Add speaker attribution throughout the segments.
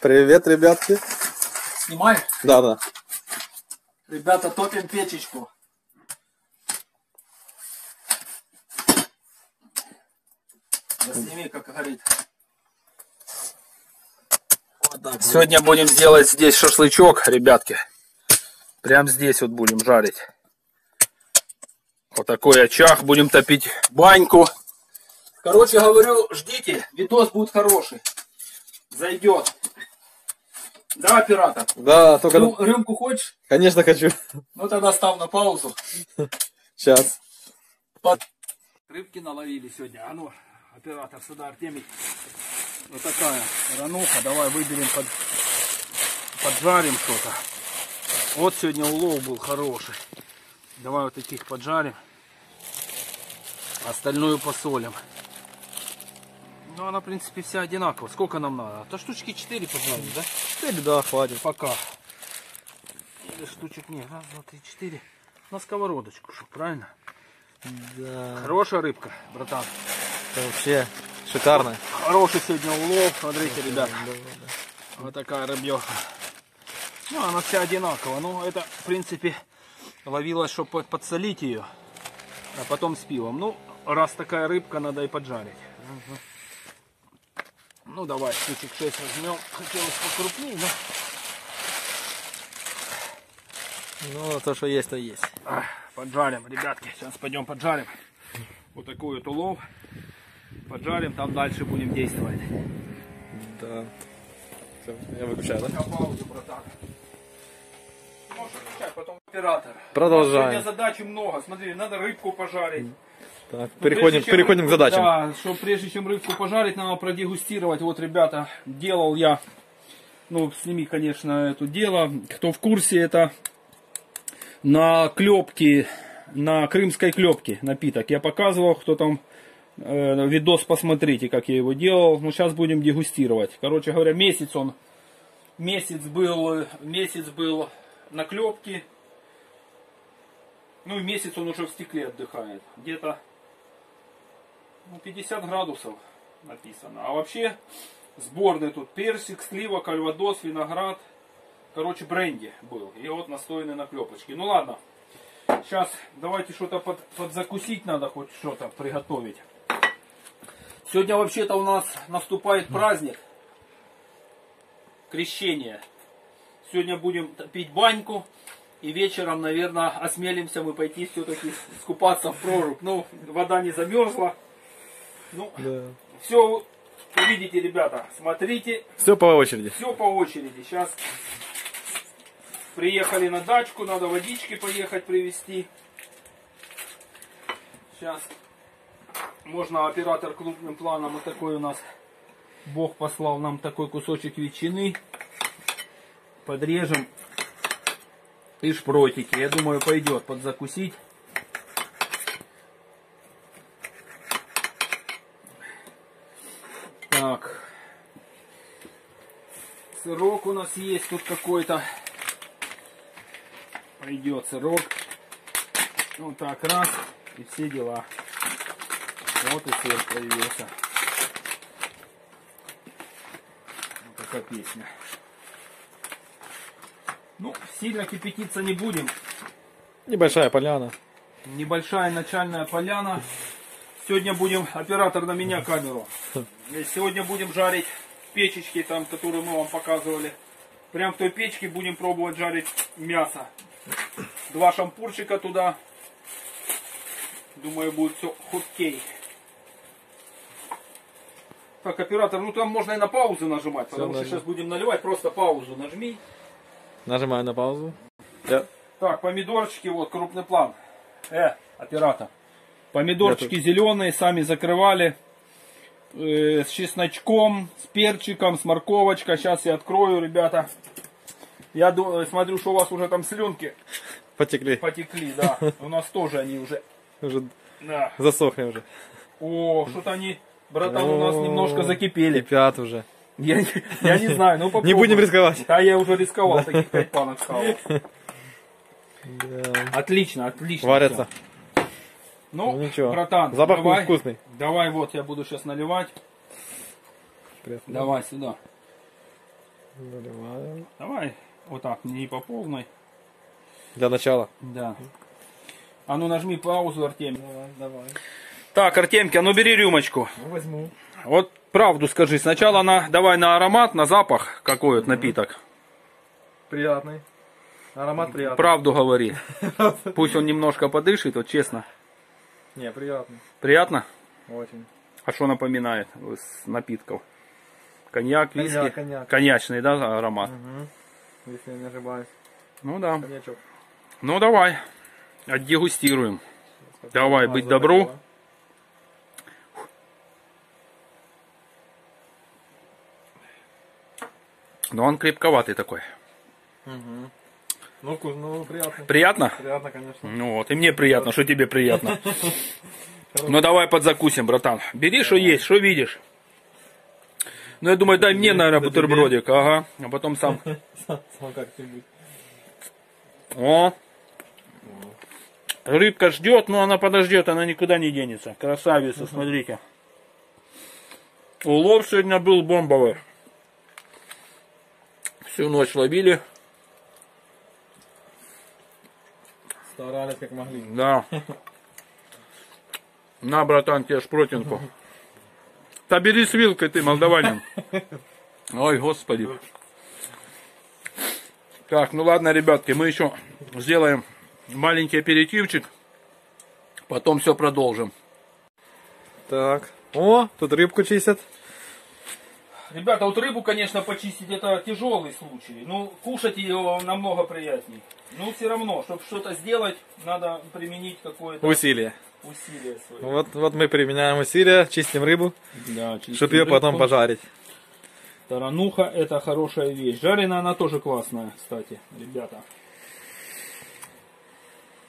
Speaker 1: Привет, ребятки.
Speaker 2: Снимаешь?
Speaker 1: Да, да.
Speaker 2: Ребята, топим печечку. Сними, как горит. Вот так. Сегодня будем делать здесь шашлычок, ребятки. Прям здесь вот будем жарить. Вот такой очаг. Будем топить баньку. Короче говорю, ждите. Видос будет хороший. Зайдет. Да, оператор?
Speaker 1: Да, только...
Speaker 2: Рю- рюмку хочешь?
Speaker 1: Конечно, хочу.
Speaker 2: Ну тогда став на паузу.
Speaker 1: Сейчас.
Speaker 2: Под... Рыбки наловили сегодня. А ну, оператор сюда, Артемий. Вот такая рануха. Давай выберем, под... поджарим что-то. Вот сегодня улов был хороший. Давай вот таких поджарим. Остальную посолим. Ну, она, в принципе, вся одинаковая. Сколько нам надо? То штучки 4 поджарим, да?
Speaker 1: Теперь да, хватит.
Speaker 2: Пока. Или штучек нет. Раз, два, три, четыре. На сковородочку, что, правильно?
Speaker 1: Да.
Speaker 2: Хорошая рыбка, братан.
Speaker 1: Это вообще шикарно.
Speaker 2: Хороший сегодня улов. Смотрите, ребят. Вот такая рыбьеха. Ну, она вся одинаковая. Ну, это, в принципе, ловилась, чтобы подсолить ее. А потом с пивом. Ну, раз такая рыбка, надо и поджарить. Ну, давай, штучек 6 возьмем. Хотелось покрупнее, но...
Speaker 1: Ну, то, что есть, то есть.
Speaker 2: Ах, Поджарим, ребятки. Сейчас пойдем поджарим. Вот такой вот улов. Поджарим, там дальше будем действовать.
Speaker 1: Да. Все, я выключаю, да?
Speaker 2: Паузу, братан. Можешь включать, потом оператор.
Speaker 1: Продолжаем.
Speaker 2: Сегодня задачи много. Смотри, надо рыбку пожарить.
Speaker 1: Так, переходим,
Speaker 2: чем
Speaker 1: переходим к задачам.
Speaker 2: Да, что прежде чем рыбку пожарить, надо продегустировать. Вот, ребята, делал я, ну, сними, конечно, это дело. Кто в курсе, это на клепке, на крымской клепке напиток. Я показывал, кто там э, видос посмотрите, как я его делал. Ну, сейчас будем дегустировать. Короче говоря, месяц он, месяц был, месяц был на клепке. Ну и месяц он уже в стекле отдыхает. Где-то ну, 50 градусов написано. А вообще сборный тут персик, слива, кальвадос, виноград. Короче, бренди был. И вот настойный на клепочке. Ну ладно. Сейчас давайте что-то под, подзакусить надо, хоть что-то приготовить. Сегодня вообще-то у нас наступает праздник. Крещение. Сегодня будем топить баньку. И вечером, наверное, осмелимся мы пойти все-таки скупаться в прорубь. Ну, вода не замерзла. Ну,
Speaker 1: Да.
Speaker 2: все увидите, ребята. Смотрите,
Speaker 1: Все по очереди.
Speaker 2: все по очереди. Сейчас приехали на дачку, надо водички поехать привезти. Сейчас можно оператор крупным планом. Вот такой у нас Бог послал нам такой кусочек ветчины. Подрежем и шпротики. Я думаю, пойдет подзакусить. Так. Сырок у нас есть тут какой-то. Пойдет сырок. Вот так, раз. И все дела. Вот и сыр появился. Вот такая песня. Ну, сильно кипятиться не будем.
Speaker 1: Небольшая поляна.
Speaker 2: Небольшая начальная поляна. Сегодня будем, оператор на меня камеру. Сегодня будем жарить в печечке, там, которую мы вам показывали. Прям в той печке будем пробовать жарить мясо. Два шампурчика туда. Думаю, будет все хоккей. Так, оператор, ну там можно и на паузу нажимать, потому что сейчас будем наливать. Просто паузу нажми.
Speaker 1: Нажимаю на паузу. Я-
Speaker 2: Так, помидорчики, вот крупный план. Э, оператор. Помидорчики зеленые, сами закрывали. Э, с чесночком, с перчиком, с морковочкой. Сейчас я открою, ребята. Я ду- смотрю, что у вас уже там слюнки
Speaker 1: Потекли.
Speaker 2: потекли, да. У нас тоже они уже.
Speaker 1: Уже
Speaker 2: Да.
Speaker 1: засохли уже.
Speaker 2: О, что-то они, братан, у нас немножко закипели.
Speaker 1: Кипят уже.
Speaker 2: Я, не- я не знаю, ну
Speaker 1: Не
Speaker 2: попробуем.
Speaker 1: будем рисковать.
Speaker 2: Да, я уже рисковал, таких пять банок схавал.
Speaker 1: Да.
Speaker 2: Отлично, отлично.
Speaker 1: Варятся.
Speaker 2: Ну,
Speaker 1: Ну, ничего.
Speaker 2: братан,
Speaker 1: Запах
Speaker 2: давай,
Speaker 1: вкусный.
Speaker 2: Давай, вот, я буду сейчас наливать.
Speaker 1: Пресно.
Speaker 2: Давай сюда.
Speaker 3: Заливаем.
Speaker 2: Давай вот так, не по полной.
Speaker 3: Для начала.
Speaker 2: Да. А ну нажми паузу, Артем.
Speaker 3: Давай, давай.
Speaker 2: Так, Артемки, а ну бери рюмочку.
Speaker 3: Ну, возьму.
Speaker 2: Вот правду скажи. Сначала на, давай на аромат, на запах, какой вот напиток.
Speaker 3: Приятный. Аромат приятный.
Speaker 2: Правду говори. Пусть он немножко подышит, вот честно.
Speaker 3: Не, приятный.
Speaker 2: Приятно?
Speaker 3: Очень.
Speaker 2: А что напоминает с напитков? Коньяк,
Speaker 3: Коньяк,
Speaker 2: виски?
Speaker 3: коньяк.
Speaker 2: Коньячный, да, аромат?
Speaker 3: Угу. Если я не ошибаюсь.
Speaker 2: Ну да.
Speaker 3: Коньячок.
Speaker 2: Ну давай, отдегустируем. Давай,
Speaker 3: А,
Speaker 2: быть добру.
Speaker 3: такого.
Speaker 2: Но он крепковатый такой.
Speaker 3: Ну, ну, приятный.
Speaker 2: Приятно?
Speaker 3: Приятно, конечно.
Speaker 2: Ну вот, и мне приятно, что тебе приятно. Ну давай подзакусим, братан. Бери, что есть, что видишь. Ну я думаю, дай мне, наверное, бутербродик, ага. А потом сам.
Speaker 3: Сам как-нибудь.
Speaker 2: О! Рыбка ждет, но она подождет, она никуда не денется. Красавица, смотрите. Улов сегодня был бомбовый. Всю ночь ловили.
Speaker 3: Старались как могли.
Speaker 2: Да. На, братан, тебе шпротинку. Да бери с вилкой ты, молдаванин. Ой, господи. Так, ну ладно, ребятки, мы еще сделаем маленький аперитивчик. Потом все продолжим.
Speaker 3: Так. О, тут рыбку чистят.
Speaker 2: Ребята, вот рыбу, конечно, почистить это тяжелый случай. Ну, кушать ее намного приятнее. Но все равно, чтобы что-то сделать, надо применить какое-то
Speaker 3: Усилия.
Speaker 2: усилие свое.
Speaker 3: Вот, вот мы применяем усилия, чистим рыбу,
Speaker 2: Да,
Speaker 3: чтобы ее потом
Speaker 2: рыбку.
Speaker 3: пожарить.
Speaker 2: Тарануха это хорошая вещь. Жареная она тоже классная, кстати, ребята.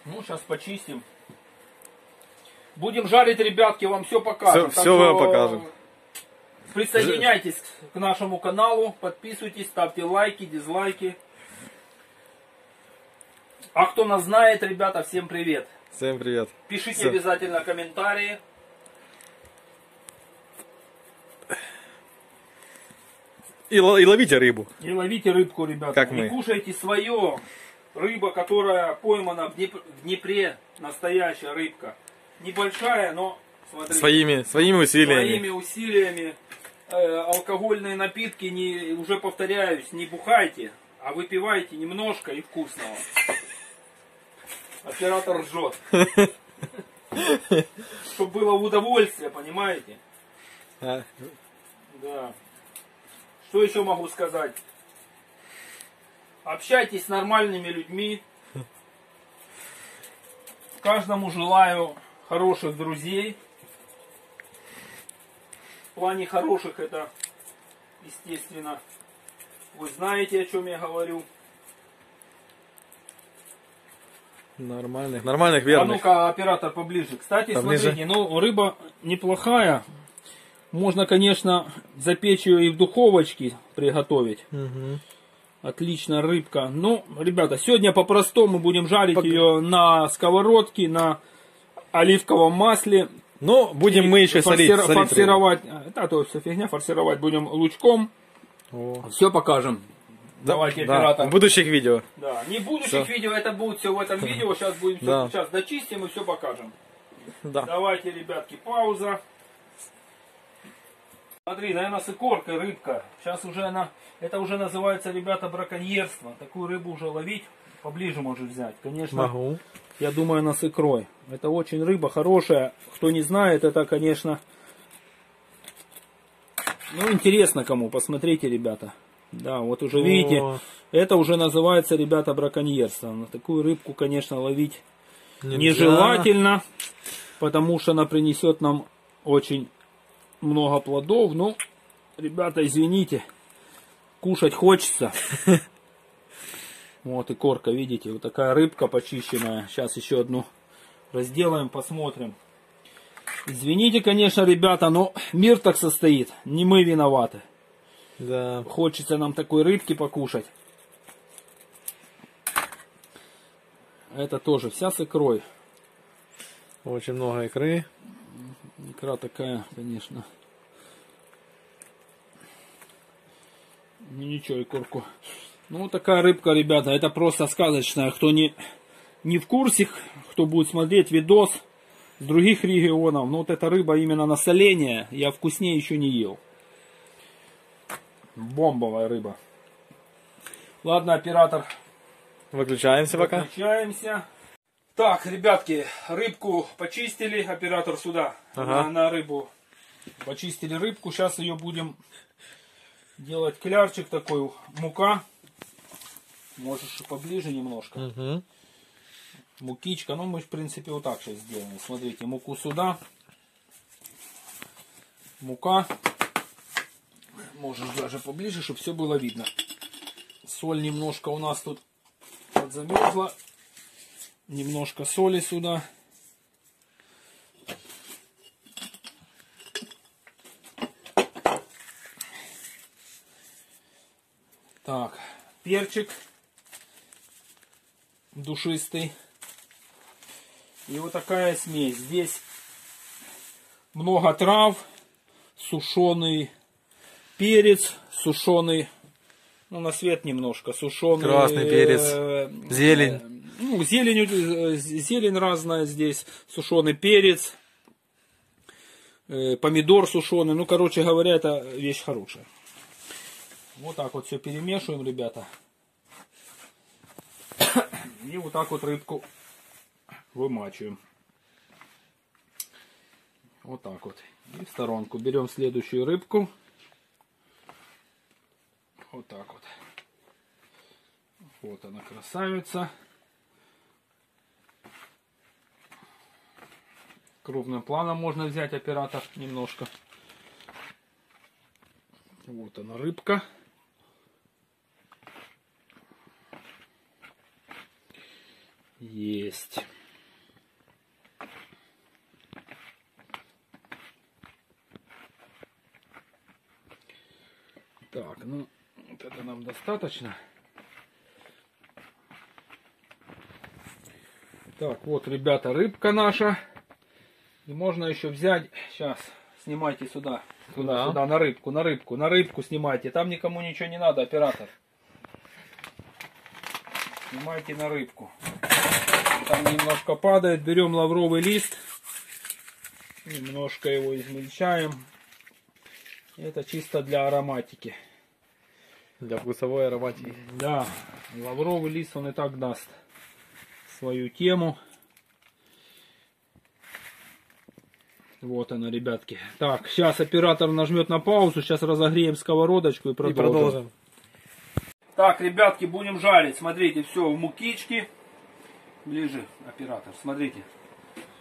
Speaker 2: Ну, сейчас почистим. Будем жарить, ребятки, вам все покажем.
Speaker 3: Всё-
Speaker 2: Так
Speaker 3: всё
Speaker 2: что
Speaker 3: вам покажем.
Speaker 2: Присоединяйтесь к нашему каналу, подписывайтесь, ставьте лайки, дизлайки. А кто нас знает, ребята, всем привет.
Speaker 3: Всем привет.
Speaker 2: Пишите
Speaker 3: Всё.
Speaker 2: обязательно комментарии.
Speaker 3: И, и ловите рыбу.
Speaker 2: И ловите рыбку, ребята.
Speaker 3: Как
Speaker 2: и
Speaker 3: мы.
Speaker 2: кушайте свое. Рыба, которая поймана в Днепре, настоящая рыбка. Небольшая, но смотрите,
Speaker 3: Своими, своими усилиями.
Speaker 2: своими усилиями. Э, алкогольные напитки, не, уже повторяюсь, не бухайте, а выпивайте немножко и вкусного. Оператор ржет. Чтобы было удовольствие, понимаете?
Speaker 3: А,
Speaker 2: Да. Что еще могу сказать? Общайтесь с нормальными людьми. Каждому желаю хороших друзей. В плане хороших это, естественно, вы знаете, о чем я говорю.
Speaker 3: Нормальных, нормальных,
Speaker 2: А
Speaker 3: верных.
Speaker 2: ну-ка, оператор поближе. Кстати,
Speaker 3: Поближе.
Speaker 2: смотрите, ну рыба неплохая. Можно, конечно, запечь ее и в духовочке приготовить.
Speaker 3: Мгм.
Speaker 2: Отлично, рыбка. Ну, ребята, сегодня по-простому будем жарить
Speaker 3: Пок-
Speaker 2: ее на сковородке, на оливковом масле.
Speaker 3: Ну, будем мы еще
Speaker 2: Форсир-
Speaker 3: солить
Speaker 2: форсировать. а, Да, то все фигня, форсировать будем лучком.
Speaker 3: О.
Speaker 2: Все покажем.
Speaker 3: Да,
Speaker 2: Давайте,
Speaker 3: да,
Speaker 2: оператор.
Speaker 3: В будущих видео.
Speaker 2: Да, не будущих
Speaker 3: Всё.
Speaker 2: видео, это будет все в этом видео. Сейчас будем все,
Speaker 3: Да.
Speaker 2: сейчас дочистим и все покажем.
Speaker 3: Да.
Speaker 2: Давайте, ребятки, пауза. Смотри, наверное, с икоркой рыбка. Сейчас уже она, это уже называется, ребята, браконьерство. Такую рыбу уже ловить, поближе можешь взять. Конечно,
Speaker 3: Могу.
Speaker 2: я думаю, она с икрой. Это очень рыба хорошая. Кто не знает, это, конечно, ну, интересно кому. Посмотрите, ребята. Да, вот уже видите,
Speaker 3: О,
Speaker 2: это уже называется, ребята, браконьерство. На такую рыбку, конечно, ловить
Speaker 3: нельзя.
Speaker 2: нежелательно, потому что она принесет нам очень много плодов. Ну, ребята, извините, кушать хочется. Вот и корка, видите, вот такая рыбка почищенная. Сейчас еще одну разделаем, посмотрим. Извините, конечно, ребята, но мир так состоит. Не мы виноваты.
Speaker 3: Да.
Speaker 2: Хочется нам такой рыбки покушать. Это тоже вся с икрой.
Speaker 3: Очень много икры.
Speaker 2: Икра такая, конечно. Ну ничего, и курку. Ну такая рыбка, ребята, это просто сказочная. Кто не, не в курсе, кто будет смотреть видос с других регионов, ну вот эта рыба именно на соление, я вкуснее еще не ел. Бомбовая рыба. Ладно, оператор,
Speaker 3: Выключаемся пока.
Speaker 2: Выключаемся. Так, ребятки, рыбку почистили. Оператор сюда.
Speaker 3: Ага.
Speaker 2: На, на рыбу. Почистили рыбку. Сейчас ее будем делать клярчик такой. Мука. Можешь поближе немножко.
Speaker 3: Угу.
Speaker 2: Мукичка. Ну, мы, в принципе, вот так сейчас сделаем. Смотрите, муку сюда. Мука. Можешь даже поближе, чтобы все было видно. Соль немножко у нас тут подзамерзла. Немножко соли сюда. Так, перчик душистый. И вот такая смесь. Здесь много трав, сушеный перец, сушеный, ну на свет немножко, сушеный
Speaker 3: Красный перец,
Speaker 2: э,
Speaker 3: зелень.
Speaker 2: э, ну, зелень, э, зелень разная здесь, сушеный перец, э, помидор сушеный. Ну, короче говоря, это вещь хорошая. Вот так вот все перемешиваем, ребята. И вот так вот рыбку вымачиваем. Вот так вот. И в сторонку. Берем следующую рыбку. Вот так вот. Вот она красавица. Крупным планом можно взять оператор немножко. Вот она рыбка. Есть. Так, ну, вот это нам достаточно. Так, вот, ребята, рыбка наша. И можно еще взять, сейчас, снимайте сюда, сюда,
Speaker 3: Да.
Speaker 2: сюда, на рыбку, на рыбку, на рыбку снимайте. Там никому ничего не надо, оператор. Снимайте на рыбку. Там немножко падает, берем лавровый лист, немножко его измельчаем. Это чисто для ароматики.
Speaker 3: Для вкусовой ароматики.
Speaker 2: Да, лавровый лист он и так даст свою тему. Вот она, ребятки. Так, сейчас оператор нажмет на паузу, сейчас разогреем сковородочку и
Speaker 3: И
Speaker 2: продолжим.
Speaker 3: продолжим.
Speaker 2: Так, ребятки, будем жарить. Смотрите, все в мукичке. Ближе, оператор, смотрите.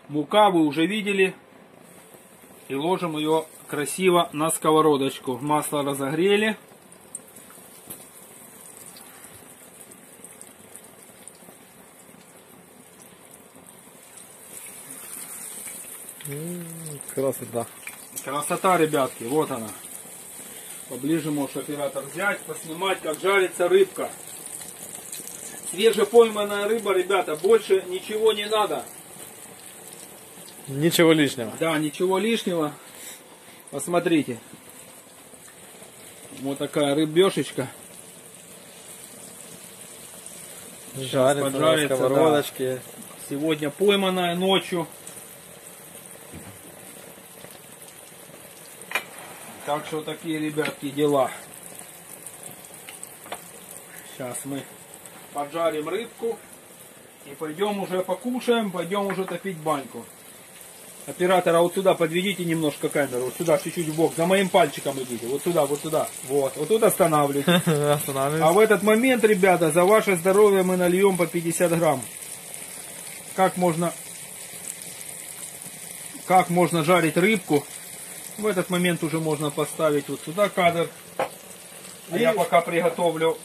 Speaker 2: Мука вы уже видели. И ложим ее красиво на сковородочку. Масло разогрели.
Speaker 3: Красота.
Speaker 2: Красота, ребятки, вот она. Поближе можешь оператор взять, поснимать, как жарится рыбка. Свежепойманная рыба, ребята, больше ничего не надо.
Speaker 3: Ничего лишнего.
Speaker 2: Да, ничего лишнего. Посмотрите. Вот такая рыбешечка.
Speaker 3: Жарится на сковородочке.
Speaker 2: Сегодня пойманная ночью. Так что такие, ребятки, дела. Сейчас мы поджарим рыбку и пойдем уже покушаем, пойдем уже топить баньку. Оператора вот сюда подведите немножко камеру, вот сюда чуть-чуть в бок, за моим пальчиком идите, вот сюда, вот сюда, вот, вот тут останавливайтесь. А в этот момент, ребята, за ваше здоровье мы нальем по 50 грамм. Как можно, как можно жарить рыбку? В этот момент уже можно поставить вот сюда кадр. А я пока приготовлю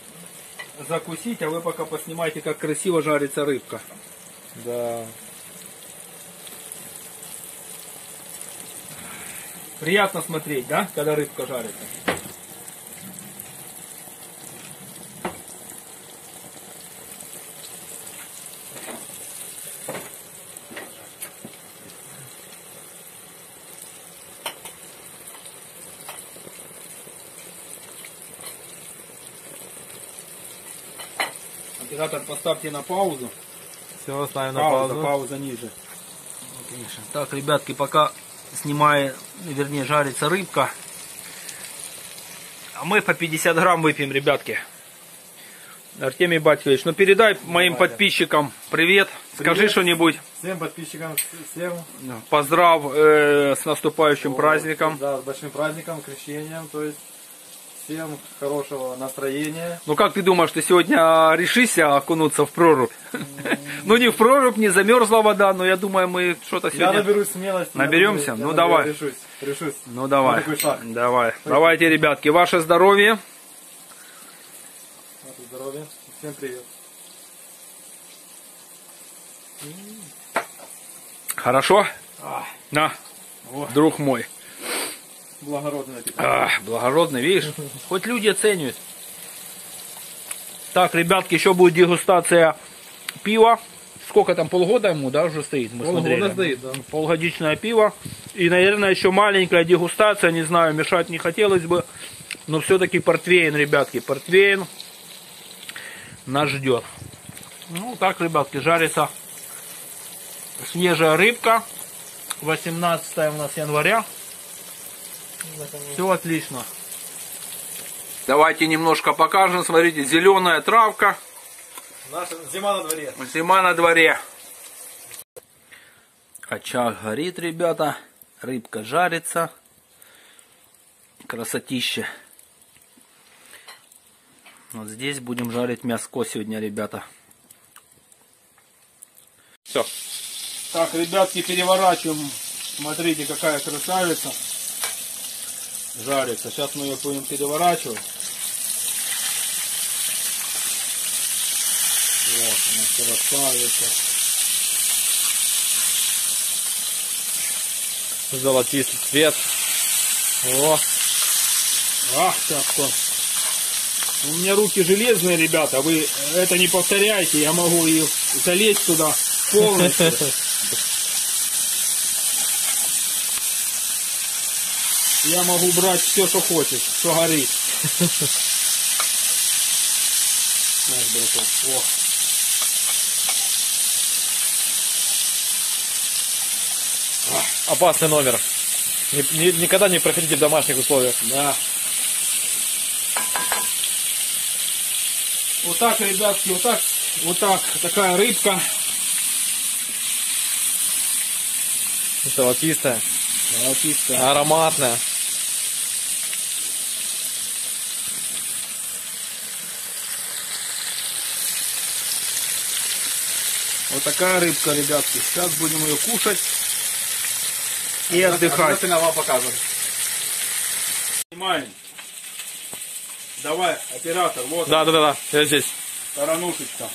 Speaker 2: закусить, а вы пока поснимайте, как красиво жарится рыбка.
Speaker 3: Да.
Speaker 2: Приятно смотреть, да, когда рыбка жарится. Поставьте на паузу.
Speaker 3: Все, ставим на
Speaker 2: Пауза,
Speaker 3: паузу.
Speaker 2: пауза ниже. Конечно. Так, ребятки, пока снимая, вернее, жарится рыбка. А мы по 50 грамм выпьем, ребятки. Артемий Батькович, ну передай моим подписчикам привет. Скажи
Speaker 3: Привет.
Speaker 2: что-нибудь.
Speaker 3: Всем подписчикам, всем
Speaker 2: Поздрав э, с наступающим праздником.
Speaker 3: Да, с большим праздником, крещением, то есть всем хорошего настроения.
Speaker 2: Ну как ты думаешь, ты сегодня решишься окунуться в прорубь? Ну не в прорубь, не замерзла вода, но я думаю, мы что-то
Speaker 3: Я
Speaker 2: сегодня...
Speaker 3: наберусь смелости. я
Speaker 2: Наберемся?
Speaker 3: я
Speaker 2: Ну, давай.
Speaker 3: Решусь, решусь.
Speaker 2: Ну давай, давай. Давайте, ребятки, ваше здоровье.
Speaker 3: Ваше здоровье. Всем привет.
Speaker 2: Хорошо? На, друг мой.
Speaker 3: Благородный напиток.
Speaker 2: А, видишь? Хоть люди оценивают. Так, ребятки, еще будет дегустация пива. Сколько там, полгода ему, да, уже стоит? Мы
Speaker 3: Полгода
Speaker 2: смотрели.
Speaker 3: стоит, да.
Speaker 2: Полгодичное пиво. И, наверное, еще маленькая дегустация, не знаю, мешать не хотелось бы. Но все-таки портвейн, ребятки, портвейн нас ждет. Ну, так, ребятки, жарится свежая рыбка. 18 у нас января. Все отлично. Давайте немножко покажем. Смотрите, зеленая травка.
Speaker 3: Наша зима на дворе.
Speaker 2: Зима на дворе. Очаг горит, ребята. Рыбка жарится. Красотища. Вот здесь будем жарить мяско сегодня, ребята.
Speaker 3: Все.
Speaker 2: Так, ребятки, переворачиваем. Смотрите, какая красавица. Жарится. Сейчас мы ее будем переворачивать. Вот она, красавица.
Speaker 3: Золотистый цвет. О,
Speaker 2: Ах, как У меня руки железные, ребята. Вы это не повторяйте. Я могу и залезть туда полностью. Я могу брать все, что хочешь, что горит. Знаешь, браток, о.
Speaker 3: опасный номер. Ни- ни- никогда не проходите в домашних условиях.
Speaker 2: Да. Вот так, ребятки, вот так, вот так, такая рыбка.
Speaker 3: Золотистая,
Speaker 2: Золотистая.
Speaker 3: ароматная.
Speaker 2: Вот такая рыбка, ребятки. Сейчас будем ее кушать и отдыхать.
Speaker 3: Обязательно вам покажем.
Speaker 2: Снимаем. Давай, оператор, вот
Speaker 3: Да, да, да, да. Я здесь.
Speaker 2: таранушечка.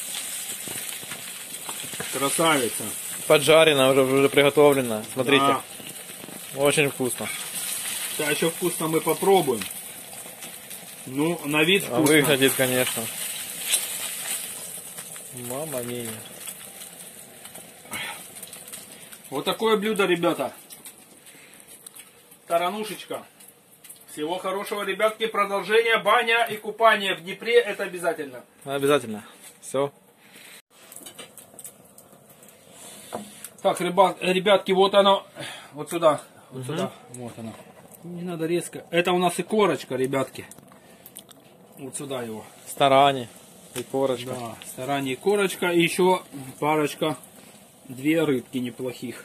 Speaker 2: Красавица.
Speaker 3: Поджарено, уже, уже приготовлено. Смотрите.
Speaker 2: Да.
Speaker 3: Очень вкусно.
Speaker 2: Да, еще вкусно мы попробуем. Ну, на вид
Speaker 3: А
Speaker 2: вкусно.
Speaker 3: выглядит, конечно. Мама мия.
Speaker 2: Вот такое блюдо, ребята. Таранушечка. Всего хорошего, ребятки. Продолжение баня и купание в Днепре это обязательно.
Speaker 3: Обязательно. Все.
Speaker 2: Так, ребят, ребятки, вот оно. Вот сюда. Вот сюда. Вот оно. Не надо резко. Это у нас и корочка, ребятки. Вот сюда его.
Speaker 3: Старани. И корочка.
Speaker 2: Да, старание корочка. И еще парочка. Две рыбки неплохих.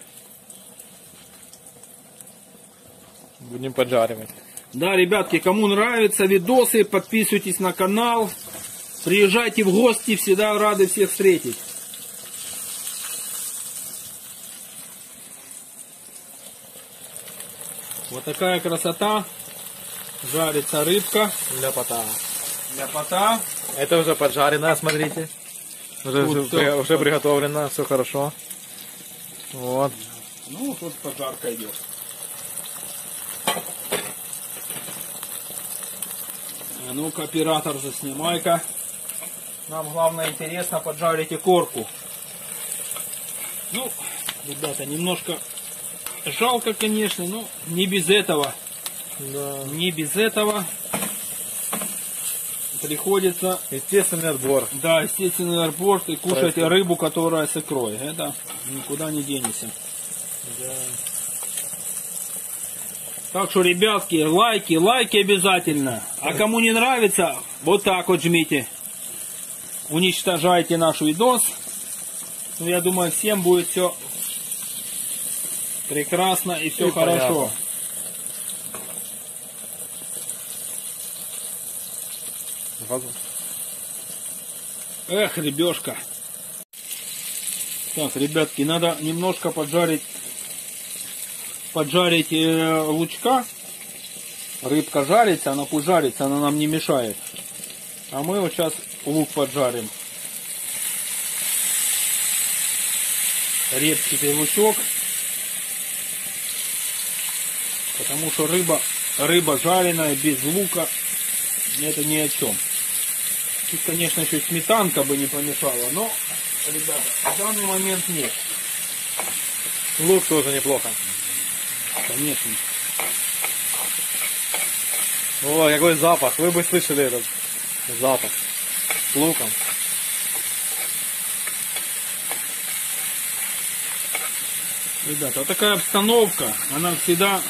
Speaker 3: Будем поджаривать.
Speaker 2: Да, ребятки, кому нравятся видосы, подписывайтесь на канал. Приезжайте в гости, всегда рады всех встретить. Вот такая красота. Жарится рыбка.
Speaker 3: Ляпота.
Speaker 2: Ляпота.
Speaker 3: Это уже поджарено, смотрите. Уже, уже, уже приготовлено, все хорошо. Вот.
Speaker 2: Ну, тут пожарка идет. А ну-ка, оператор, заснимай-ка. Нам главное интересно поджарить и корку. Ну, ребята, немножко жалко, конечно, но не без этого.
Speaker 3: Да.
Speaker 2: Не без этого. Приходится,
Speaker 3: Естественный отбор.
Speaker 2: да, естественный аэропорт и кушать
Speaker 3: Прости.
Speaker 2: рыбу, которая с икрой. Это никуда не денешься. Так что, ребятки, лайки, лайки обязательно. А кому не нравится, вот так вот жмите. Уничтожайте наш видос. Ну, я думаю, всем будет все прекрасно и все
Speaker 3: И
Speaker 2: хорошо.
Speaker 3: понятно.
Speaker 2: Эх, ребешка. Так, ребятки, надо немножко поджарить, поджарить э, лучка. Рыбка жарится, она пусть жарится, она нам не мешает. А мы вот сейчас лук поджарим. Репчатый лучок. Потому что рыба, рыба жареная без лука, это ни о чем. Тут, конечно, еще сметанка бы не помешала, но, ребята, в данный момент нет.
Speaker 3: Лук тоже неплохо.
Speaker 2: Конечно.
Speaker 3: О, какой запах. Вы бы слышали этот запах. С луком.
Speaker 2: Ребята, вот такая обстановка, она всегда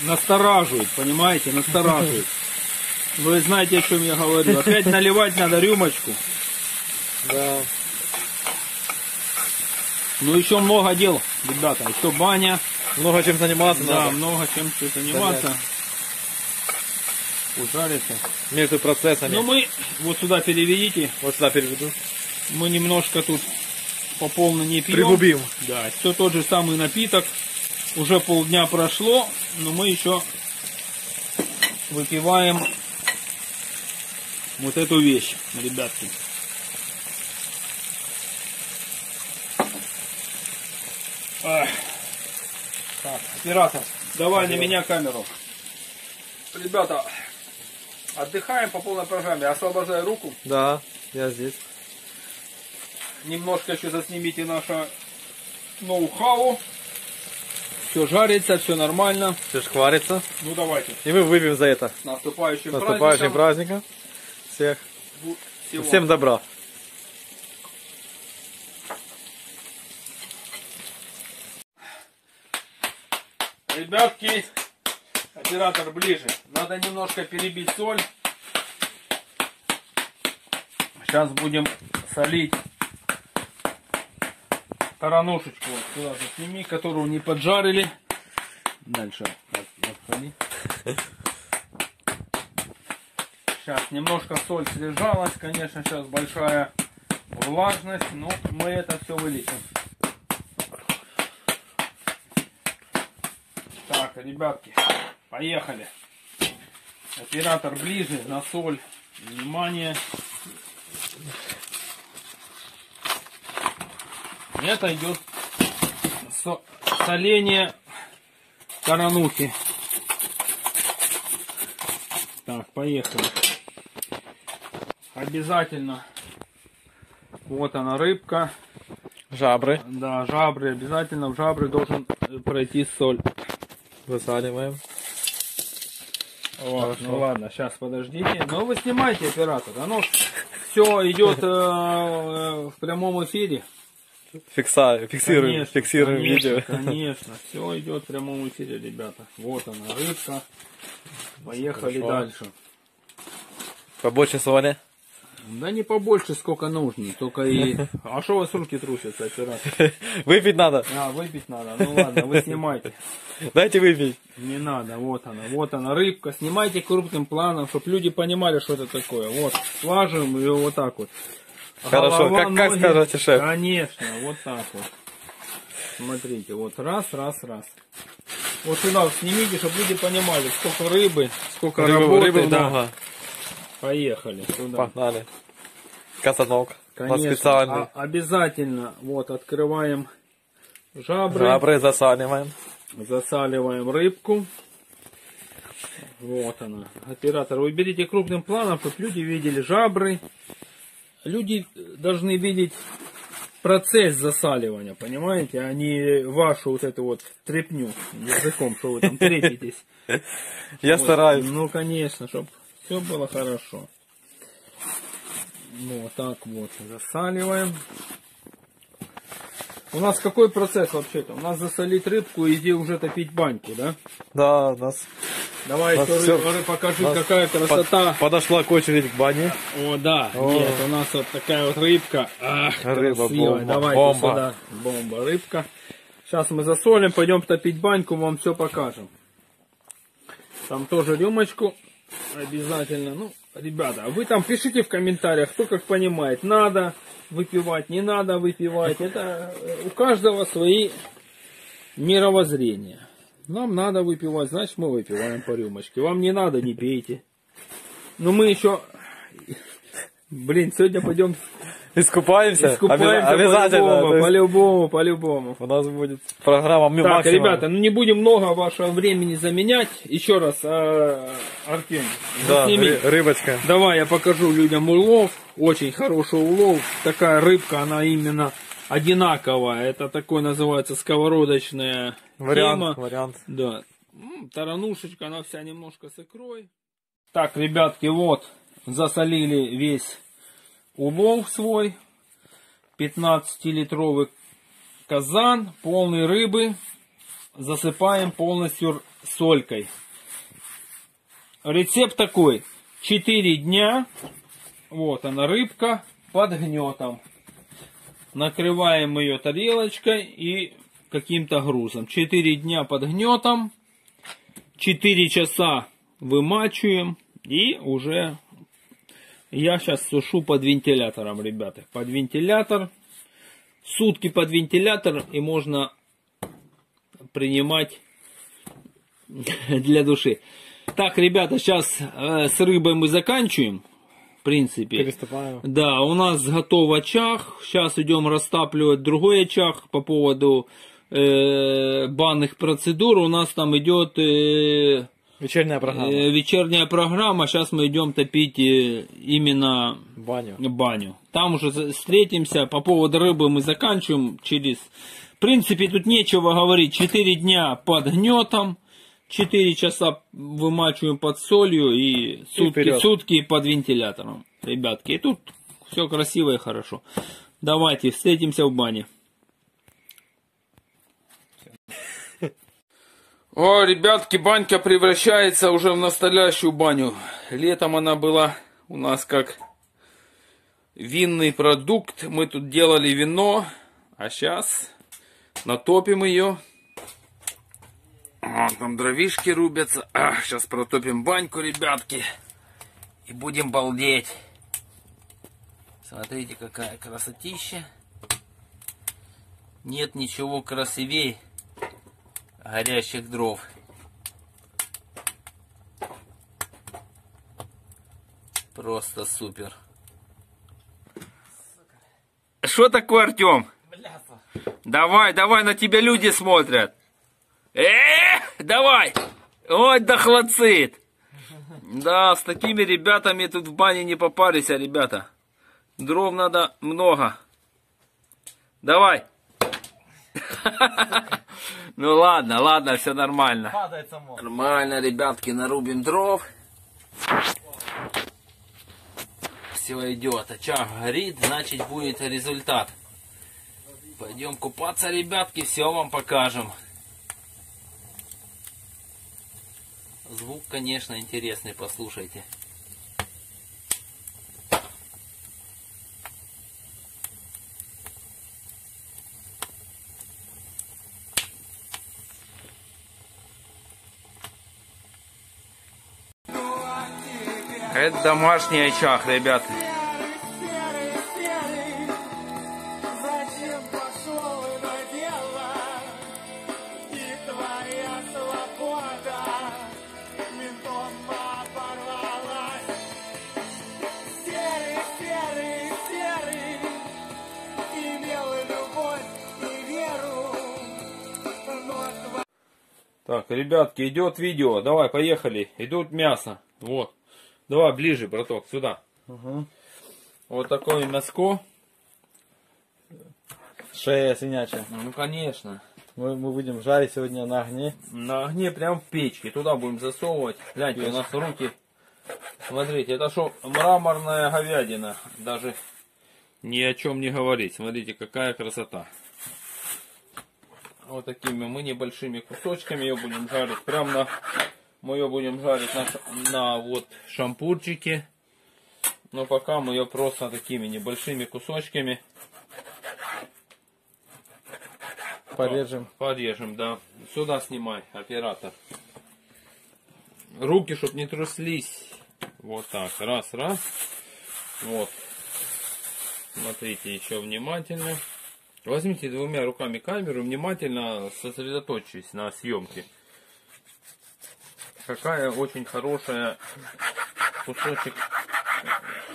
Speaker 2: настораживает, понимаете, настораживает. Вы знаете, о чем я говорю. Опять наливать надо рюмочку.
Speaker 3: Да.
Speaker 2: Ну, еще много дел, ребята. Еще баня.
Speaker 3: Много чем заниматься
Speaker 2: Да,
Speaker 3: надо.
Speaker 2: много чем заниматься. Ужариться.
Speaker 3: Между процессами.
Speaker 2: Но мы вот сюда переведите.
Speaker 3: Вот сюда переведу.
Speaker 2: Мы немножко тут по полной не пьем.
Speaker 3: Пригубим.
Speaker 2: Да, все тот же самый напиток. Уже полдня прошло, но мы еще выпиваем вот эту вещь, ребятки. Ах. Так, оператор, давай на меня камеру. Ребята, отдыхаем по полной программе. Освобождай руку.
Speaker 3: Да, я здесь.
Speaker 2: Немножко еще заснимите наше ноу-хау. Все жарится, все нормально.
Speaker 3: Все шкварится.
Speaker 2: Ну давайте.
Speaker 3: И мы выпьем за это.
Speaker 2: С наступающим,
Speaker 3: С наступающим
Speaker 2: праздником.
Speaker 3: праздником. Всех.
Speaker 2: Всего.
Speaker 3: Всем добра.
Speaker 2: Ребятки, оператор ближе. Надо немножко перебить соль. Сейчас будем солить таранушечку. Вот сюда же сними, которую не поджарили. Дальше от- отходи. Сейчас немножко соль слежалась, конечно, сейчас большая влажность, но мы это все вылечим. Так, ребятки, поехали. Оператор ближе, на соль. Внимание. Это идет со- соление таранухи. Так, поехали. Обязательно. Вот она рыбка.
Speaker 3: Жабры.
Speaker 2: Да, жабры. Обязательно в жабры должен э, пройти соль.
Speaker 3: Высаливаем.
Speaker 2: Вот,
Speaker 3: Хорошо.
Speaker 2: ну ладно, сейчас подождите. Ну вы снимайте, оператор. Оно все идет э, э, в прямом эфире.
Speaker 3: Фикса... Фиксируем.
Speaker 2: Конечно,
Speaker 3: Фиксируем
Speaker 2: конечно,
Speaker 3: видео.
Speaker 2: Конечно, все идет в прямом эфире, ребята. Вот она, рыбка. Поехали
Speaker 3: Хорошо.
Speaker 2: дальше.
Speaker 3: Побольше соли.
Speaker 2: Да не побольше, сколько нужно, только и... А что у вас руки трусятся, оператор?
Speaker 3: Выпить надо.
Speaker 2: А, выпить надо. Ну ладно, вы снимайте.
Speaker 3: Дайте выпить.
Speaker 2: Не надо, вот она, вот она, рыбка. Снимайте крупным планом, чтобы люди понимали, что это такое. Вот, слаживаем ее вот так вот.
Speaker 3: Хорошо, как- как
Speaker 2: ноги.
Speaker 3: скажете, шеф.
Speaker 2: Конечно, вот так вот. Смотрите, вот раз, раз, раз. Вот сюда вот снимите, чтобы люди понимали, сколько рыбы, сколько
Speaker 3: Рыбы,
Speaker 2: работы.
Speaker 3: рыбы
Speaker 2: да.
Speaker 3: много.
Speaker 2: Поехали сюда.
Speaker 3: Погнали. Казанок.
Speaker 2: Конечно,
Speaker 3: специальный.
Speaker 2: а- обязательно вот открываем жабры.
Speaker 3: Жабры засаливаем.
Speaker 2: Засаливаем рыбку. Вот она. Оператор, вы берите крупным планом, чтобы люди видели жабры. Люди должны видеть процесс засаливания, понимаете, а не вашу вот эту вот трепню языком, что вы там трепетесь.
Speaker 3: Я
Speaker 2: Вот.
Speaker 3: стараюсь.
Speaker 2: Ну, конечно, чтобы все было хорошо. Ну, вот так вот засаливаем. У нас какой процесс вообще-то? У нас засолить рыбку и иди уже топить баньку, да?
Speaker 3: Да, у нас
Speaker 2: Давай,
Speaker 3: нас
Speaker 2: еще ры- покажи,
Speaker 3: нас
Speaker 2: какая красота.
Speaker 3: под- подошла к очередь к бане.
Speaker 2: О, да.
Speaker 3: О.
Speaker 2: Нет, у нас вот такая вот рыбка. Ах,
Speaker 3: Рыба,
Speaker 2: красивая.
Speaker 3: бомба,
Speaker 2: Давайте
Speaker 3: бомба.
Speaker 2: сюда. Бомба, рыбка. Сейчас мы засолим, пойдем топить баньку, вам все покажем. Там тоже рюмочку обязательно. Ну, ребята, вы там пишите в комментариях, кто как понимает. Надо выпивать, не надо выпивать. Это э, у каждого свои мировоззрения. Нам надо выпивать, значит мы выпиваем по рюмочке. Вам не надо, не пейте. Но мы еще... Блин, сегодня пойдем
Speaker 3: Искупаемся.
Speaker 2: искупаемся
Speaker 3: Обя- Обязательно.
Speaker 2: по-любому, по-любому.
Speaker 3: У нас будет программа
Speaker 2: Так,
Speaker 3: максимум.
Speaker 2: ребята, ну не будем много вашего времени заменять. Еще раз, а, Артем,
Speaker 3: Да, рыбочка.
Speaker 2: Давай я покажу людям улов. Очень хороший улов. Такая рыбка, она именно одинаковая. Это такой называется сковородочная
Speaker 3: Вариант,
Speaker 2: тема.
Speaker 3: вариант.
Speaker 2: Да. Таранушечка, она вся немножко с икрой. Так, ребятки, вот, засолили весь улов свой. 15-литровый казан, полный рыбы. Засыпаем полностью солькой. Рецепт такой. 4 дня. Вот она, рыбка под гнетом. Накрываем ее тарелочкой и каким-то грузом. 4 дня под гнетом. 4 часа вымачиваем. И уже я сейчас сушу под вентилятором, ребята. Под вентилятор. Сутки под вентилятор и можно принимать для души. Так, ребята, сейчас э, с рыбой мы заканчиваем. В принципе.
Speaker 3: Переступаем.
Speaker 2: Да, у нас готов очаг. Сейчас идем растапливать другой очаг по поводу э, банных процедур. У нас там идет э,
Speaker 3: Вечерняя программа.
Speaker 2: э, вечерняя программа. Сейчас мы идем топить э, именно
Speaker 3: Баню.
Speaker 2: баню. Там уже встретимся. По поводу рыбы мы заканчиваем через... В принципе, тут нечего говорить. Четыре дня под гнетом. Четыре часа вымачиваем под солью и сутки,
Speaker 3: вперед.
Speaker 2: сутки под вентилятором. Ребятки, и тут все красиво и хорошо. Давайте, встретимся в бане. О, ребятки, банька превращается уже в настоящую баню. Летом она была у нас как винный продукт. Мы тут делали вино, а сейчас натопим ее. А, там дровишки рубятся. А, сейчас протопим баньку, ребятки. И будем балдеть. Смотрите, какая красотища. Нет ничего красивее горящих дров. Просто супер. Что такое, Артем? Давай, давай, на тебя люди смотрят. Э, давай. Ой, дохлоцит. Да, с такими ребятами тут в бане не попались, а ребята. Дров надо много. Давай. Ну ладно, ладно, все нормально.
Speaker 3: Падает само.
Speaker 2: Нормально, ребятки, нарубим дров. Все идет, очаг горит, значит будет результат. Пойдем купаться, ребятки, все вам покажем. Звук, конечно, интересный, послушайте. Это домашний очаг, ребята.
Speaker 4: Зачем пошел на дело? И твоя свобода ментом оборвалась. Серый, серый, серый имел любовь и веру, но
Speaker 2: Так, ребятки, идет видео. Давай, поехали. Идут мясо. Вот. Давай ближе, браток, сюда. Вот такое мяско.
Speaker 3: Шея свинячая.
Speaker 2: Ну, конечно.
Speaker 3: Мы, мы будем жарить сегодня на огне.
Speaker 2: На огне прям в печке. Туда будем засовывать. Гляньте, у нас руки. Смотрите, это что, мраморная говядина. Даже ни о чем не говорить. Смотрите, какая красота. Вот такими мы небольшими кусочками ее будем жарить. Прям на... Мы ее будем жарить на, на вот шампурчике. Но пока мы ее просто такими небольшими кусочками
Speaker 3: Порежем.
Speaker 2: Порежем, да. Сюда снимай, оператор. Руки, чтоб не тряслись. Вот так. Раз, раз. Вот. Смотрите еще внимательно. Возьмите двумя руками камеру, внимательно сосредоточьтесь на съемке. Какая очень хорошая кусочек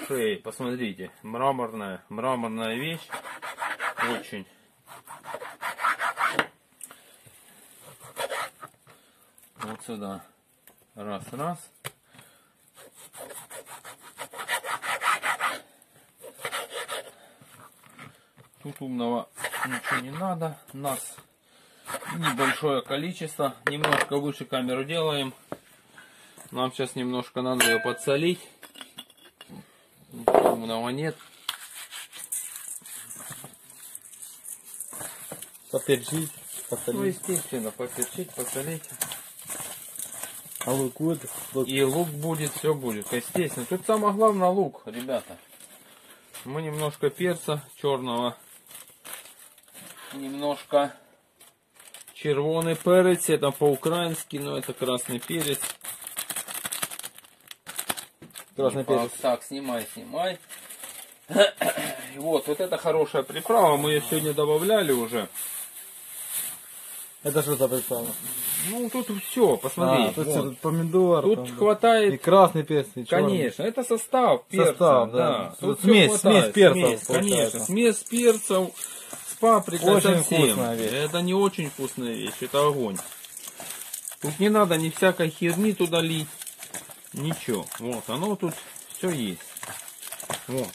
Speaker 2: шеи. Посмотрите, мраморная, мраморная вещь. Очень. Вот сюда. Раз, раз. Тут умного ничего не надо. Нас небольшое количество. Немножко выше камеру делаем. Нам сейчас немножко надо ее подсолить. Ничего умного нет.
Speaker 3: Поперчить.
Speaker 2: Ну,
Speaker 3: Посолить.
Speaker 2: естественно, поперчить, посолить.
Speaker 3: А лук будет? Лук.
Speaker 2: И лук будет, все будет. Естественно. Тут самое главное лук, ребята. Мы немножко перца черного. Немножко червоный перец. Это по-украински, но это красный перец.
Speaker 3: Красный перец.
Speaker 2: Так, снимай, снимай. Вот, вот это хорошая приправа. Мы ее сегодня добавляли уже.
Speaker 3: Это что за приправа?
Speaker 2: Ну, тут все, посмотри.
Speaker 3: А, тут,
Speaker 2: вот.
Speaker 3: помидор.
Speaker 2: Тут
Speaker 3: там, да.
Speaker 2: хватает
Speaker 3: И красный перец, и черный.
Speaker 2: Конечно, это состав перца.
Speaker 3: Состав, да.
Speaker 2: Тут
Speaker 3: Тут смесь-
Speaker 2: хватает.
Speaker 3: смесь перцев
Speaker 2: Смесь,
Speaker 3: получается.
Speaker 2: конечно, смесь перцев с паприкой
Speaker 3: Очень
Speaker 2: совсем.
Speaker 3: вкусная вещь.
Speaker 2: Это не очень вкусная вещь, это огонь. Тут не надо ни всякой херни туда лить. Ничего. Вот, оно тут все есть. Вот.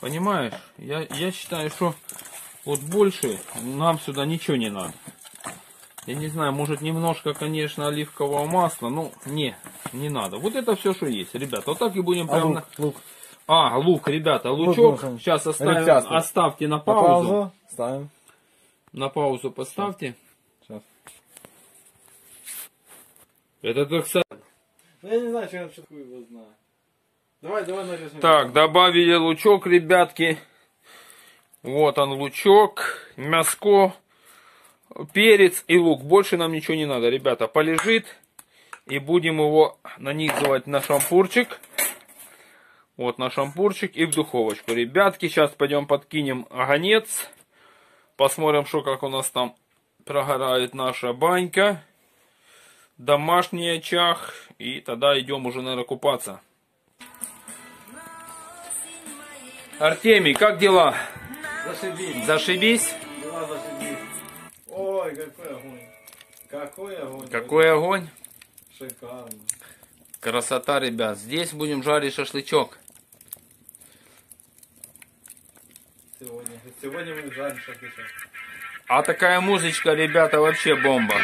Speaker 2: Понимаешь? Я, я считаю, что вот больше нам сюда ничего не надо. Я не знаю, может немножко, конечно, оливкового масла, но не, не надо. Вот это все, что есть, ребята. Вот так и будем
Speaker 3: А
Speaker 2: прям...
Speaker 3: лук,
Speaker 2: на-
Speaker 3: лук.
Speaker 2: А, лук, ребята,
Speaker 3: Лук
Speaker 2: лучок.
Speaker 3: нужен.
Speaker 2: Сейчас оставим,
Speaker 3: Ребята.
Speaker 2: оставьте на
Speaker 3: На
Speaker 2: паузу.
Speaker 3: паузу. Ставим.
Speaker 2: На паузу поставьте.
Speaker 3: Сейчас.
Speaker 2: Это так са-
Speaker 3: Ну, я не знаю, что что хуй его знаю. Давай, давай нарежем.
Speaker 2: Так, добавили лучок, ребятки. Вот он лучок, мяско, перец и лук. Больше нам ничего не надо, ребята. Полежит. И будем его нанизывать на шампурчик. Вот на шампурчик и в духовочку. Ребятки, сейчас пойдем подкинем огонец. Посмотрим, что как у нас там прогорает наша банька. Домашний очаг. И тогда идем уже, наверное, купаться. Артемий, как дела?
Speaker 3: Зашибись.
Speaker 2: Зашибись?
Speaker 3: Дела зашибись. Ой, какой огонь. Какой огонь.
Speaker 2: Какой огонь?
Speaker 3: Шикарно.
Speaker 2: Красота, ребят. Здесь будем жарить шашлычок.
Speaker 3: Сегодня. Сегодня мы жарим шашлычок.
Speaker 2: А такая музычка, ребята, вообще бомба.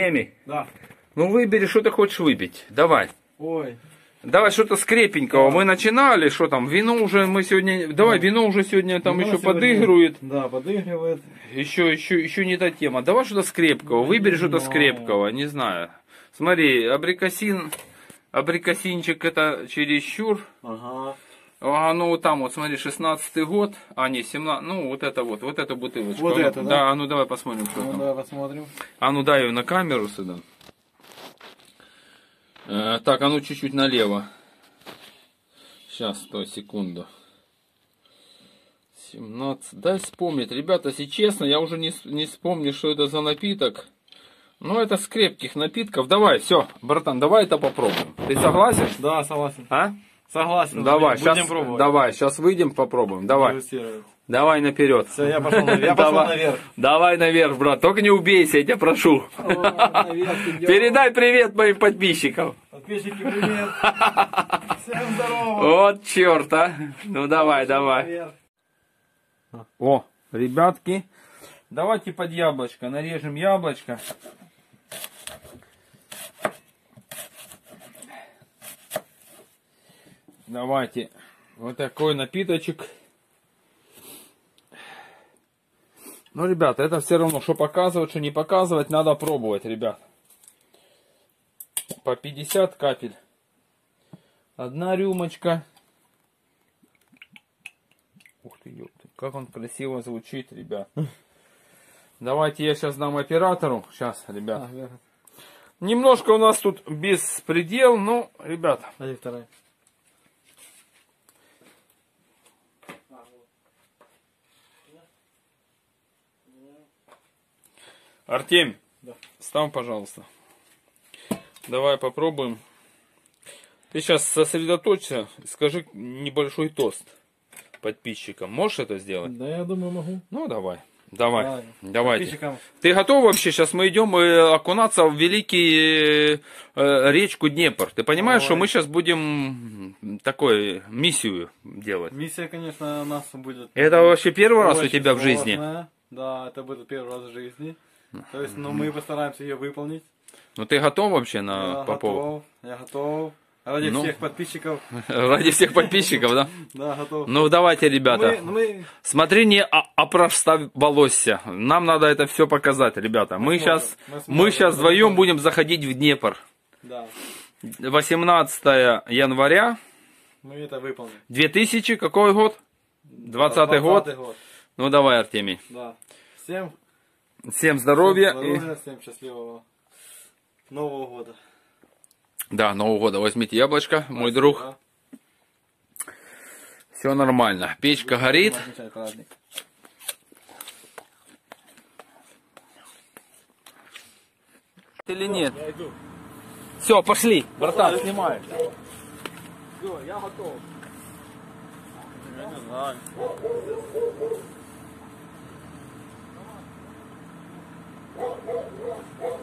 Speaker 2: Артемий,
Speaker 3: Да.
Speaker 2: ну выбери, что ты хочешь выпить. Давай.
Speaker 3: Ой.
Speaker 2: Давай что-то скрепенького. Мы начинали, что там, вино уже мы сегодня... Давай, вино уже сегодня там
Speaker 3: Вино
Speaker 2: еще
Speaker 3: сегодня-
Speaker 2: подыгрывает.
Speaker 3: Да, подыгрывает.
Speaker 2: Еще, еще, еще не та тема. Давай что-то скрепкого. Выбери что-то скрепкого, не знаю. Смотри, абрикосин, абрикосинчик это чересчур.
Speaker 3: Ага.
Speaker 2: А ну вот там вот, смотри, 16 год, а не 17, ну вот это вот, вот эта бутылочка.
Speaker 3: Вот
Speaker 2: А ну,
Speaker 3: это, да?
Speaker 2: Да, а ну давай посмотрим, что
Speaker 3: Ну,
Speaker 2: там.
Speaker 3: давай посмотрим.
Speaker 2: А ну дай ее на камеру сюда. Э, так, а ну чуть-чуть налево. Сейчас, стой, секунду. 17. Дай вспомнить. Ребята, если честно, я уже не, не вспомню, что это за напиток. Ну, это с крепких напитков. Давай, все, братан, давай это попробуем. Ты согласен?
Speaker 3: Да, согласен.
Speaker 2: А?
Speaker 3: Согласен.
Speaker 2: Давай,
Speaker 3: будем
Speaker 2: сейчас,
Speaker 3: пробовать.
Speaker 2: давай, сейчас выйдем, попробуем. Давай. Давай наперед.
Speaker 3: Все, я пошел наверх. Я пошел
Speaker 2: Давай.
Speaker 3: наверх.
Speaker 2: Давай наверх, брат. Только не убейся, я тебя прошу. Передай привет моим подписчикам.
Speaker 3: Подписчики, привет. Всем здорово.
Speaker 2: Вот черт, а. Ну давай, давай.
Speaker 3: Наверх.
Speaker 2: О, ребятки, давайте под яблочко. Нарежем яблочко. Давайте вот такой напиточек. Ну, ребята, это все равно, что показывать, что не показывать, надо пробовать, ребят. По 50 капель. Одна рюмочка. Ух ты, ёпта, как он красиво звучит, ребят. Давайте я сейчас дам оператору. Сейчас, ребят. Немножко у нас тут беспредел, но, ребята,
Speaker 3: А вторая?
Speaker 2: Артем, встань, пожалуйста. Давай попробуем. Ты сейчас сосредоточься, скажи небольшой тост подписчикам. Можешь это сделать?
Speaker 3: Да, я думаю, могу.
Speaker 2: Ну, давай. Давай.
Speaker 3: Давай.
Speaker 2: Давайте.
Speaker 3: Подписчикам.
Speaker 2: Ты готов вообще? Сейчас мы идем э, окунаться в великий э, э, речку Днепр. Ты понимаешь,
Speaker 3: Давай.
Speaker 2: что мы сейчас будем такой миссию делать?
Speaker 3: Mиссия, конечно, у нас будет...
Speaker 2: Это вообще первый раз у тебя в жизни?
Speaker 3: Да, это будет первый раз в жизни. То есть, ну, мы постараемся ее выполнить.
Speaker 2: Ну ты готов вообще на
Speaker 3: я
Speaker 2: Попова?
Speaker 3: готов, я готов. Ради
Speaker 2: Ну.
Speaker 3: всех подписчиков,
Speaker 2: Ради всех подписчиков, да?
Speaker 3: да, готов.
Speaker 2: Ну давайте, ребята.
Speaker 3: мы, мы
Speaker 2: Смотри, не о- опроставолосься. Нам надо это все показать, ребята. Мы
Speaker 3: сможем,
Speaker 2: сейчас,
Speaker 3: мы
Speaker 2: мы сейчас вдвоем будем заходить в Днепр.
Speaker 3: да,
Speaker 2: 18 января
Speaker 3: мы это выполним.
Speaker 2: 2000, какой год? 20 год.
Speaker 3: 20-й год,
Speaker 2: Ну давай, Артемий.
Speaker 3: да. Всем
Speaker 2: Всем здоровья.
Speaker 3: всем,
Speaker 2: и-
Speaker 3: здоровья, всем счастливого Нового года.
Speaker 2: Да, Нового года. Возьмите яблочко, мой друг.
Speaker 3: Да.
Speaker 2: Все нормально. Печка горит. Или нет? Все, пошли. Братан, снимай.
Speaker 3: Все, я готов. Я не знаю. Yeah.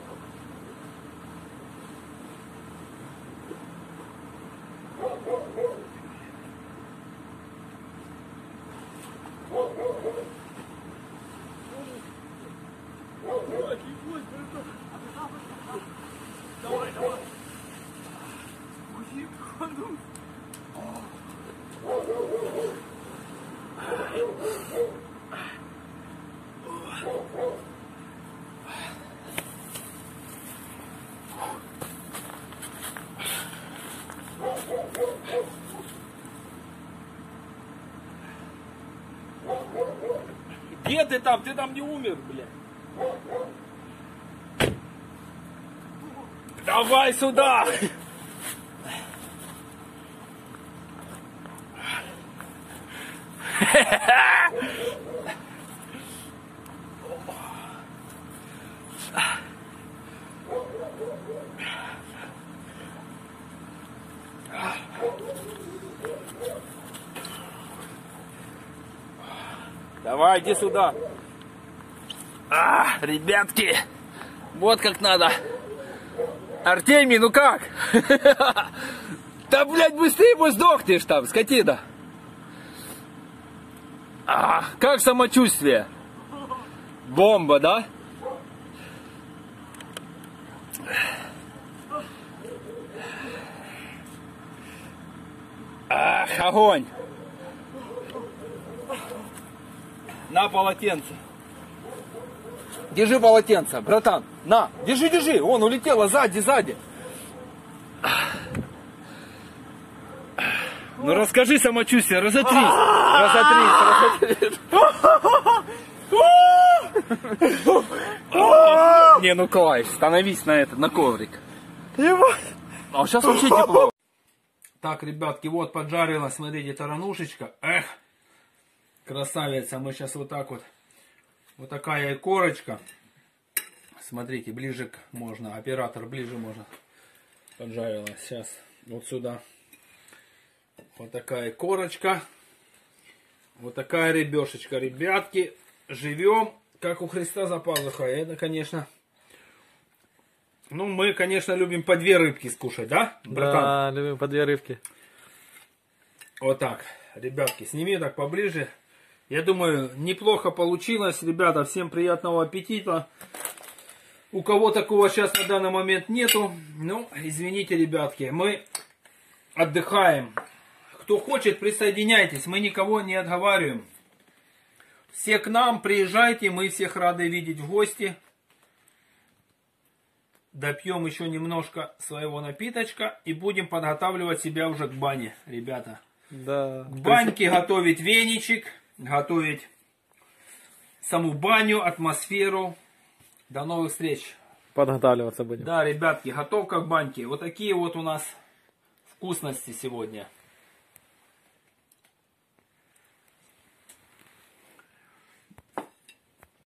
Speaker 2: Где ты там? Ты там не умер, блядь. Давай сюда! Иди сюда. А, ребятки, вот как надо. Артемий, ну как? Да, блядь, быстрее бы сдохнешь там, скотина. А, как самочувствие? Бомба, да? Ах, огонь. На полотенце. Держи полотенце, братан. На, держи, держи. Он улетела сзади, сзади. Ну расскажи самочувствие, разотрись. Разотрись, разотрись. Не, ну Клайв, становись на этот, на коврик. А сейчас вообще тепло. Так, ребятки, вот поджарилась, смотрите, таранушечка. Эх, красавица. Мы сейчас вот так вот, вот такая корочка. Смотрите, ближе к можно, оператор ближе можно. Поджарилась. Сейчас вот сюда. Вот такая корочка. Вот такая рыбешечка, ребятки. Живем, как у Христа за пазухой. Это, конечно... Ну, мы, конечно, любим по две рыбки скушать, да, братан?
Speaker 3: Да, любим по две рыбки.
Speaker 2: Вот так, ребятки, сними так поближе. Я думаю, неплохо получилось. Ребята, всем приятного аппетита. У кого такого сейчас на данный момент нету, ну, извините, ребятки, мы отдыхаем. Кто хочет, присоединяйтесь, мы никого не отговариваем. Все к нам, приезжайте, мы всех рады видеть в гости. Допьем еще немножко своего напиточка и будем подготавливать себя уже к бане, ребята.
Speaker 3: Да.
Speaker 2: К баньке готовить веничек, готовить саму баню, атмосферу. До новых встреч.
Speaker 3: Подготавливаться будем.
Speaker 2: Да, ребятки, готовка к баньке. Вот такие вот у нас вкусности сегодня.